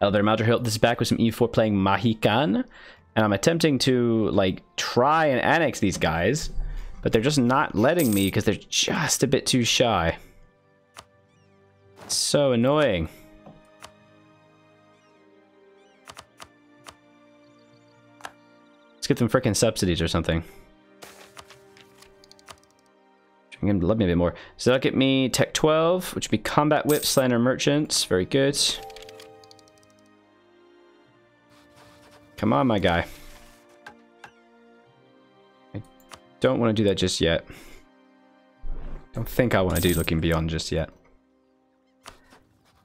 Elder This is back with some EU4 playing Mahican. And I'm attempting to, like, try and annex these guys. But they're just not letting me because they're just a bit too shy. It's so annoying. Let's get them freaking subsidies or something. Love me a bit more. So that'll get me Tech 12, which would be Combat Whip, Slander Merchants. Very good. Come on, my guy. I don't want to do that just yet. I don't think I want to do looking beyond just yet.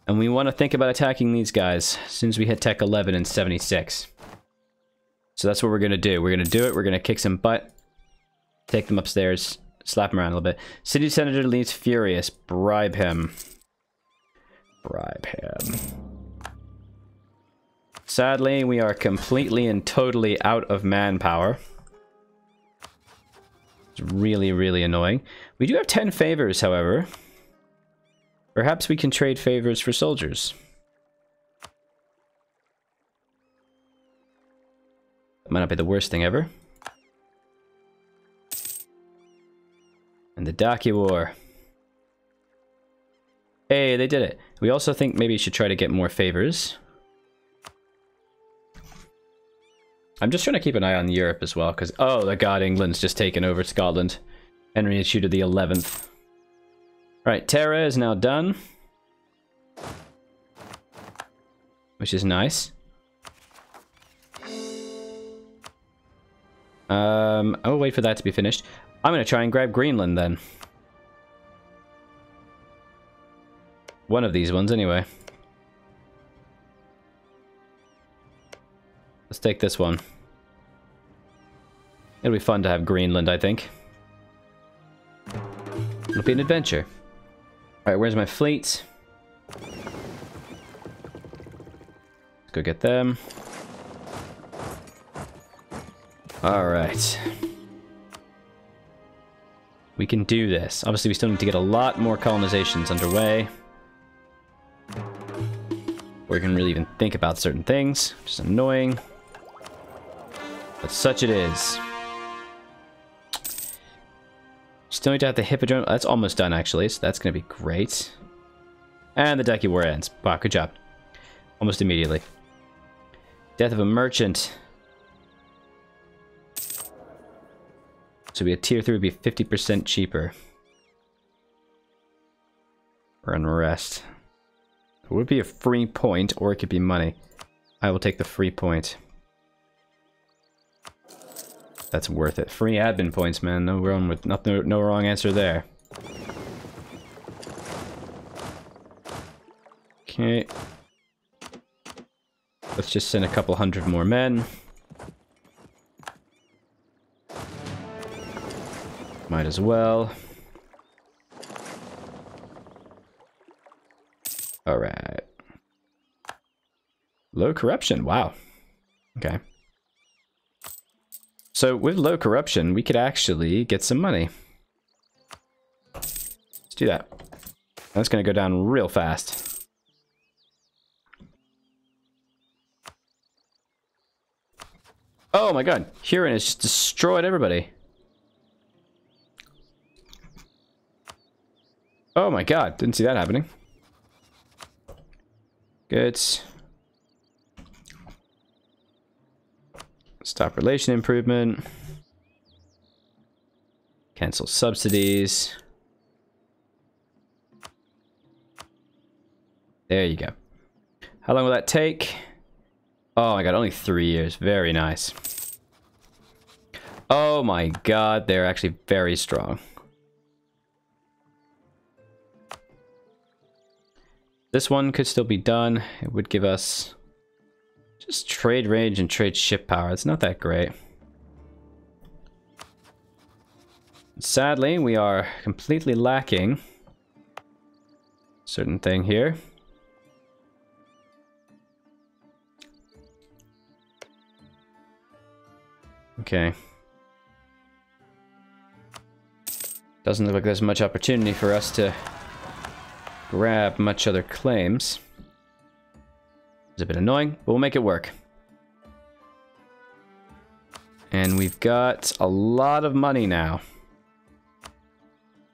And we want to think about attacking these guys as soon as we hit Tech 11 and 76. So that's what we're going to do. We're going to do it. We're going to kick some butt. Take them upstairs. Slap them around a little bit. City Senator leaves furious. Bribe him. Bribe him. Sadly, we are completely and totally out of manpower. It's really, really annoying. We do have 10 favors, however. Perhaps we can trade favors for soldiers. That might not be the worst thing ever. And the Daki War. Hey, they did it. We also think maybe you should try to get more favors. I'm just trying to keep an eye on Europe as well, because, oh, the god, England's just taken over Scotland. Henry Tudor the 11th. Right, Terra is now done. Which is nice. Um, I'll wait for that to be finished. I'm going to try and grab Greenland then. One of these ones anyway. Let's take this one. It'll be fun to have Greenland, I think. It'll be an adventure. Alright, where's my fleet? Let's go get them. Alright. We can do this. Obviously, we still need to get a lot more colonizations underway. We can really even think about certain things, is annoying. But such it is. Still need to have the Hippodrome. Oh, that's almost done, actually, so that's going to be great. And the Deki War ends. Wow, good job. Almost immediately. Death of a Merchant. So be a tier 3 would be 50% cheaper. Or unrest. It would be a free point, or it could be money. I will take the free point. That's worth it. Free admin points, man. No wrong with nothing. No wrong answer there. Okay. Let's just send a couple hundred more men. Might as well. Alright. Low corruption, wow. Okay. So with low corruption, we could actually get some money. Let's do that. That's going to go down real fast. Oh my god, Huron has just destroyed everybody. Oh my god, didn't see that happening. Good. Stop relation improvement. Cancel subsidies. There you go. How long will that take? Oh my god, only three years. Very nice. Oh my god, they're actually very strong. This one could still be done. It would give us just trade range and trade ship power. It's not that great. Sadly, we are completely lacking certain thing here. Okay. Doesn't look like there's much opportunity for us to grab much other claims. It's a bit annoying, but we'll make it work. And we've got a lot of money now.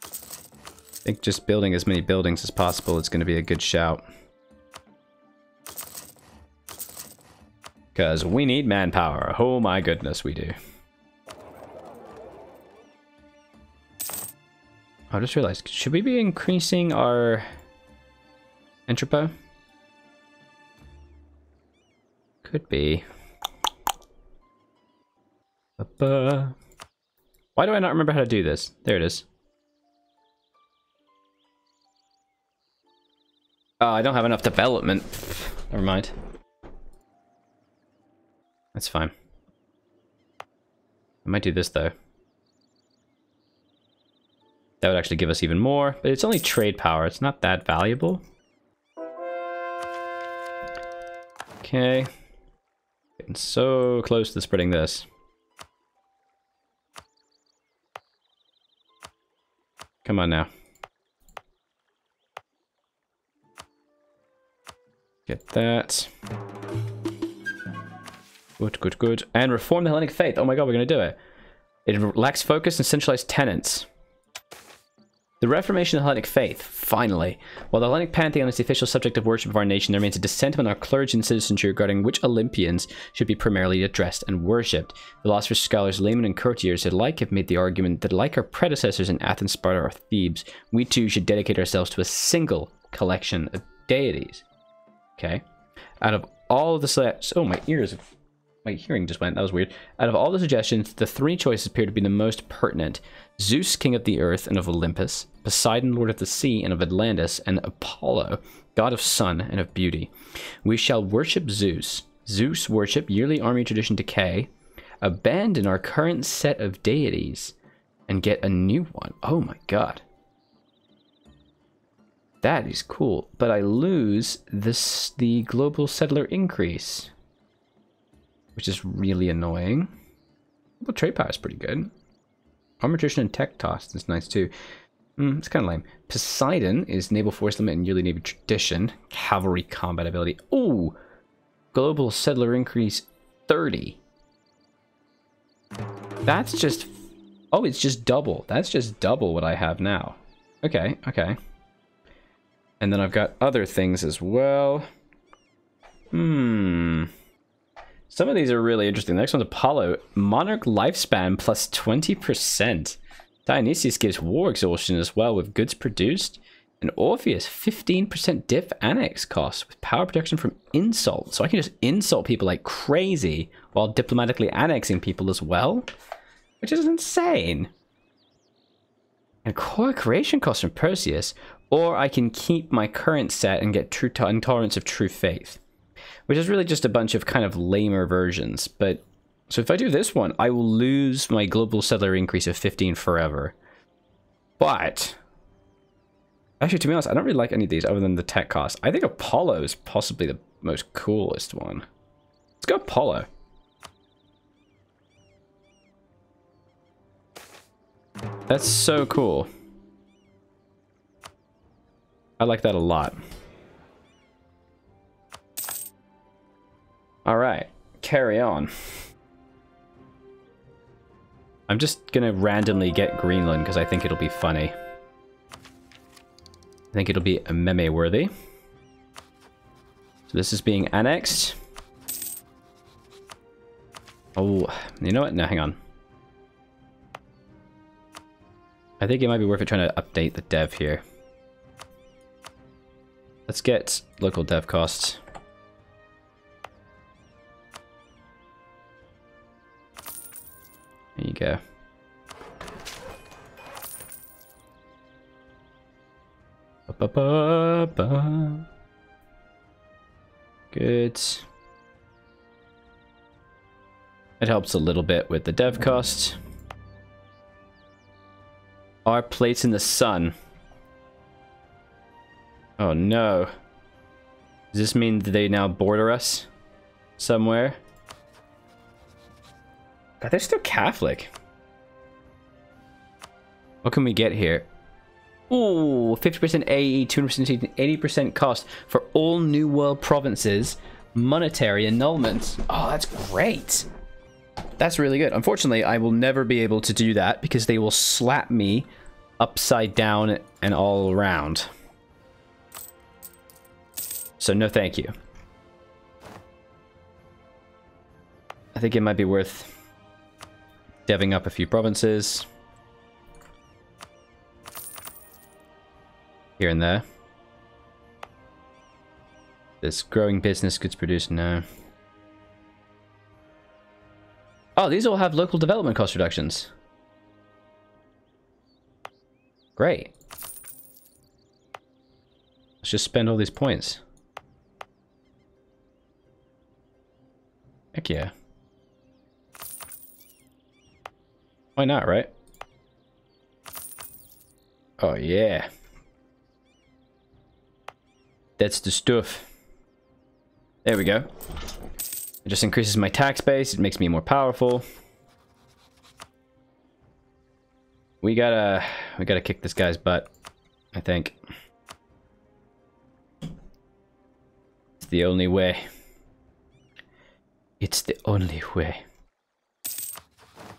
I think just building as many buildings as possible is going to be a good shout. Because we need manpower. Oh my goodness, we do. I just realized, should we be increasing our entrepot? Could be. Why do I not remember how to do this? There it is. Oh, I don't have enough development. Never mind. That's fine. I might do this though. That would actually give us even more, but it's only trade power. It's not that valuable. Okay. Getting so close to spreading this. Come on now. Get that. Good, good, good. And reform the Hellenic faith. Oh my god, we're going to do it. It lacks focus and centralized tenets. The Reformation of the Hellenic faith, finally. While the Hellenic pantheon is the official subject of worship of our nation, there remains a dissent among our clergy and citizenry regarding which Olympians should be primarily addressed and worshipped. Philosophers, scholars, laymen, and courtiers alike have made the argument that, like our predecessors in Athens, Sparta, or Thebes, we too should dedicate ourselves to a single collection of deities. Okay. Out of all of the... Oh, my ears my hearing just went. That was weird. Out of all the suggestions, the three choices appear to be the most pertinent. Zeus, king of the earth and of Olympus, Poseidon, lord of the sea and of Atlantis, and Apollo, god of sun and of beauty. We shall worship Zeus. Zeus worship, yearly army tradition decay, abandon our current set of deities, and get a new one. Oh my god. That is cool. But I lose this the global settler increase which is really annoying. Well, trade power is pretty good. Armor tradition and tech toss is nice too. Mm, it's kind of lame. Poseidon is naval force limit and yearly navy tradition. Cavalry combat ability. Ooh! Global settler increase 30. That's just... Oh, it's just double. That's just double what I have now. Okay, okay. And then I've got other things as well. Hmm... Some of these are really interesting. The next one's Apollo. Monarch lifespan plus 20%. Dionysius gives war exhaustion as well with goods produced. And Orpheus, 15% diff annex cost with power protection from insult. So I can just insult people like crazy while diplomatically annexing people as well. Which is insane. And core creation cost from Perseus. Or I can keep my current set and get true intolerance of true faith which is really just a bunch of kind of lamer versions. But so if I do this one, I will lose my global settler increase of 15 forever. But actually, to be honest, I don't really like any of these other than the tech cost. I think Apollo is possibly the most coolest one. Let's go Apollo. That's so cool. I like that a lot. Alright, carry on. I'm just gonna randomly get Greenland because I think it'll be funny. I think it'll be meme worthy. So this is being annexed. Oh, you know what? No, hang on. I think it might be worth it trying to update the dev here. Let's get local dev costs. There you go. Ba -ba -ba Good. It helps a little bit with the dev cost. Our plates in the sun. Oh no. Does this mean they now border us somewhere? God, they're still Catholic. What can we get here? Ooh, 50% AE, 200% 80% cost for all New World provinces monetary annulment. Oh, that's great. That's really good. Unfortunately, I will never be able to do that because they will slap me upside down and all around. So no thank you. I think it might be worth deving up a few provinces. Here and there. This growing business goods produced now. Oh, these all have local development cost reductions. Great. Let's just spend all these points. Heck yeah. Why not, right? Oh yeah. That's the stuff. There we go. It just increases my tax base. It makes me more powerful. We gotta, we gotta kick this guy's butt, I think. It's the only way. It's the only way.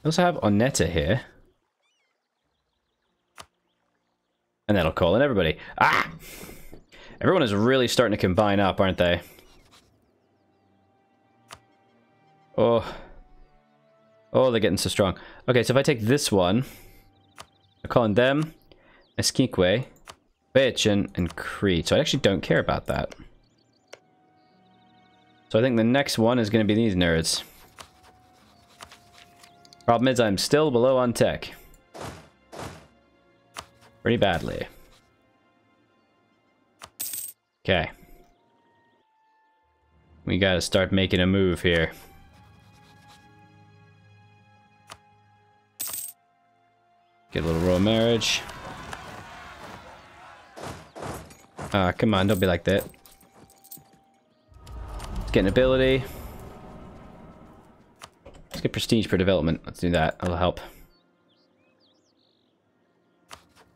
I also have Oneida here. And that'll call in everybody. Ah! Everyone is really starting to combine up, aren't they? Oh. Oh, they're getting so strong. Okay, so if I take this one, I'm calling them Esquique, Beichin, and Crete. So I actually don't care about that. So I think the next one is going to be these nerds. Problem is I'm still below on tech. Pretty badly. Okay. We gotta start making a move here. Get a little royal marriage. Ah, come on, don't be like that. Let's get an ability. Get prestige for development. Let's do that. That'll help.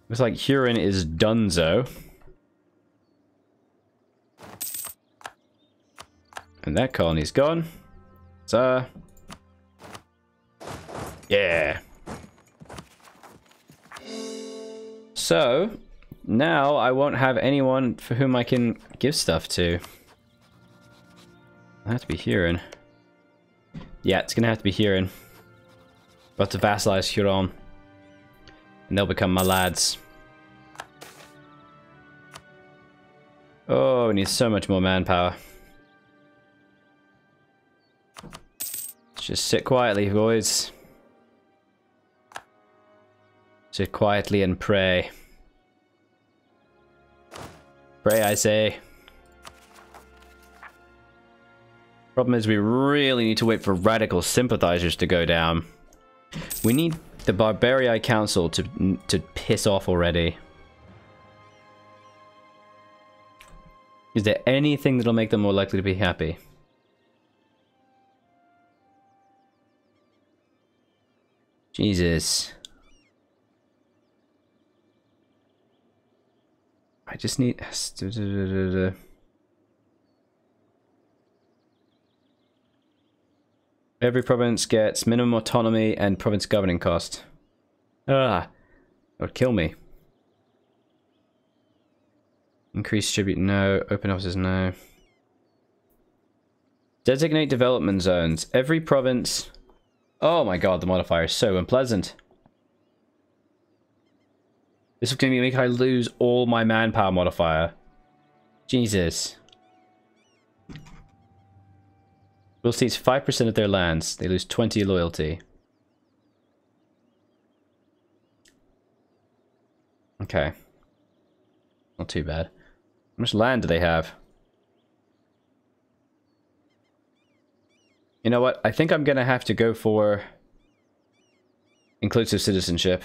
Looks like Huron is Dunzo. And that colony's gone. So... Yeah. So, now I won't have anyone for whom I can give stuff to. I have to be Huron. Yeah, it's gonna have to be Huron. About to vassalize Huron. And they'll become my lads. Oh, we need so much more manpower. Just sit quietly, boys. Sit quietly and pray. Pray, I say. Problem is we really need to wait for radical sympathizers to go down. We need the Barbarii Council to, to piss off already. Is there anything that'll make them more likely to be happy? Jesus. I just need... Every province gets minimum autonomy and province governing cost. Ah, that would kill me. Increase tribute, no. Open offices, no. Designate development zones. Every province... Oh my god, the modifier is so unpleasant. This is going to make I lose all my manpower modifier. Jesus. Will seize 5% of their lands. They lose 20 loyalty. Okay. Not too bad. How much land do they have? You know what? I think I'm going to have to go for inclusive citizenship.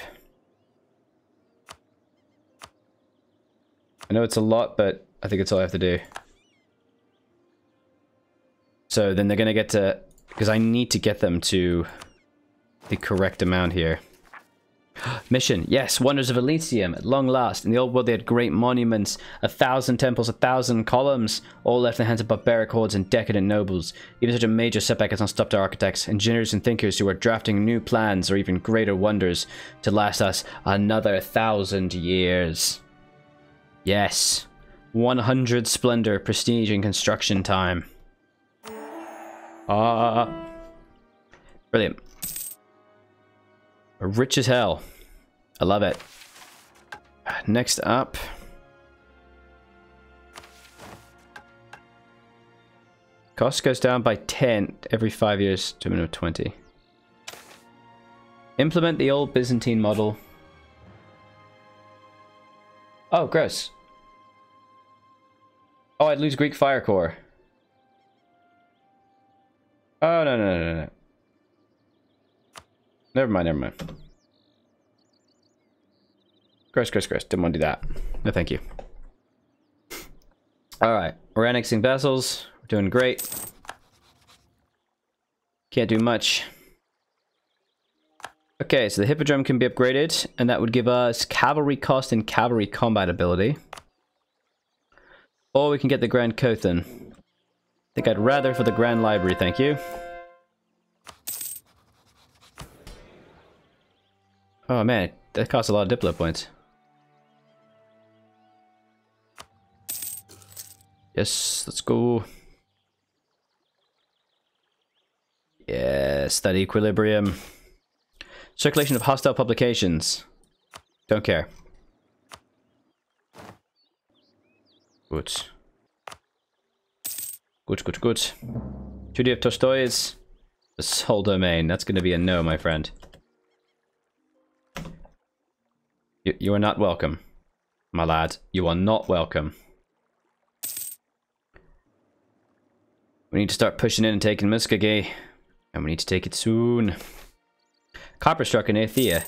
I know it's a lot, but I think it's all I have to do. So then they're going to get to... Because I need to get them to the correct amount here. Mission. Yes, wonders of Elysium. At long last. In the old world they had great monuments, a thousand temples, a thousand columns, all left in the hands of barbaric hordes and decadent nobles. Even such a major setback has not stopped our architects, engineers and thinkers who are drafting new plans or even greater wonders to last us another thousand years. Yes. 100 splendor, prestige, and construction time. Brilliant. Rich as hell. I love it. Next up. Cost goes down by 10 every 5 years to a minimum of 20. Implement the old Byzantine model. Oh, gross. Oh, I'd lose Greek Fire Core. Oh, no, no, no, no. Never mind, never mind. Gross, gross, gross. Didn't want to do that. No, thank you. Alright, we're annexing vessels. We're doing great. Can't do much. Okay, so the Hippodrome can be upgraded, and that would give us cavalry cost and cavalry combat ability. Or we can get the Grand Kothan. I think I'd rather for the Grand Library, thank you. Oh man, that costs a lot of Diplo points. Yes, let's go. Yes, that equilibrium. Circulation of hostile publications. Don't care. Good. Good, good, good. Judy of Tolstoy's. The sole domain. That's going to be a no, my friend. You, you are not welcome, my lad. You are not welcome. We need to start pushing in and taking Muskogee. And we need to take it soon. Copper struck in Athea.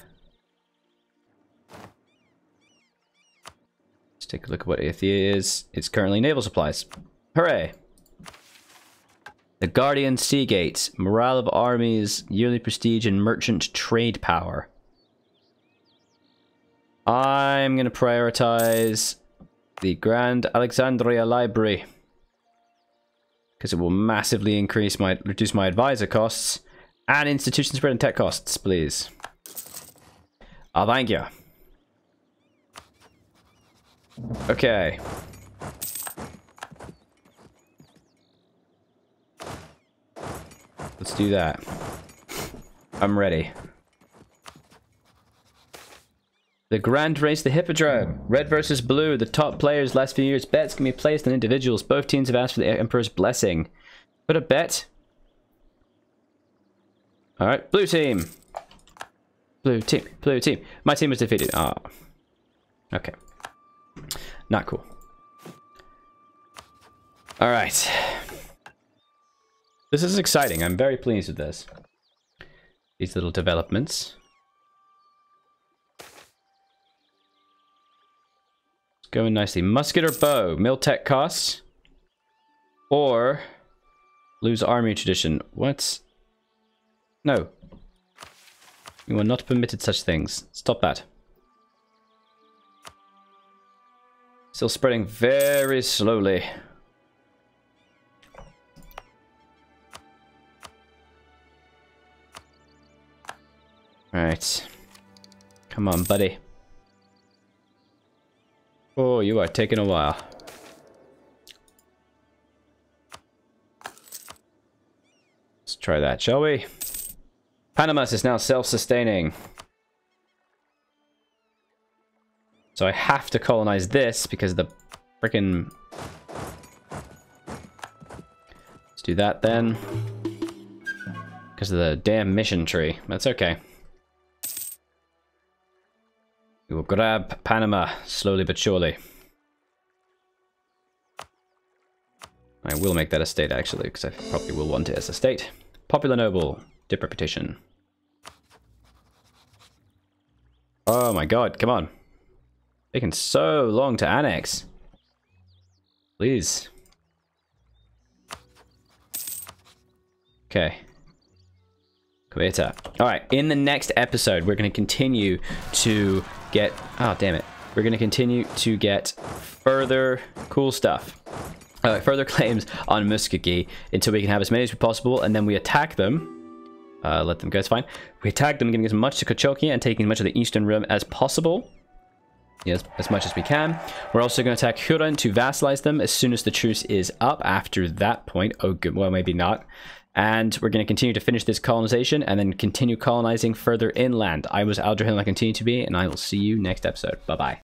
Let's take a look at what Athea is. It's currently naval supplies. Hooray! The Guardian Sea Gates. Morale of armies, yearly prestige, and merchant trade power. I'm going to prioritize the Grand Alexandria Library because it will massively increase my reduce my advisor costs and institution spread and tech costs, please. Oh, thank you. Okay. Let's do that. I'm ready. The Grand Race, the Hippodrome. Red versus blue. The top players last few years. Bets can be placed on individuals. Both teams have asked for the Emperor's blessing. Put a bet. Alright, blue team. Blue team. Blue team. My team was defeated. Ah. Oh. Okay. Not cool. Alright. This is exciting. I'm very pleased with this. These little developments. It's going nicely. Musket or bow? Miltech costs. Or lose army tradition. What? No. You are not permitted such things. Stop that. Still spreading very slowly. Alright. Come on, buddy. Oh, you are taking a while. Let's try that, shall we? Panamas is now self-sustaining. So I have to colonize this because the freaking... Let's do that then. Because of the damn mission tree. That's okay. We will grab Panama slowly but surely. I will make that a state actually, because I probably will want it as a state. Popular noble, dip repetition. Oh my god, come on. Taking so long to annex. Please. Quetta. All right, in the next episode, we're going to continue to get... Oh, damn it. We're going to continue to get further cool stuff. Uh, further claims on Muskogee until we can have as many as possible, and then we attack them. Uh, let them go, it's fine. We attack them, giving as much to Kochoki and taking as much of the Eastern Rim as possible. Yes, as much as we can. We're also going to attack Huron to vassalize them as soon as the truce is up after that point. Oh, good. Well, maybe not. And we're going to continue to finish this colonization and then continue colonizing further inland. I was Aldrahill and I continue to be, and I will see you next episode. Bye-bye.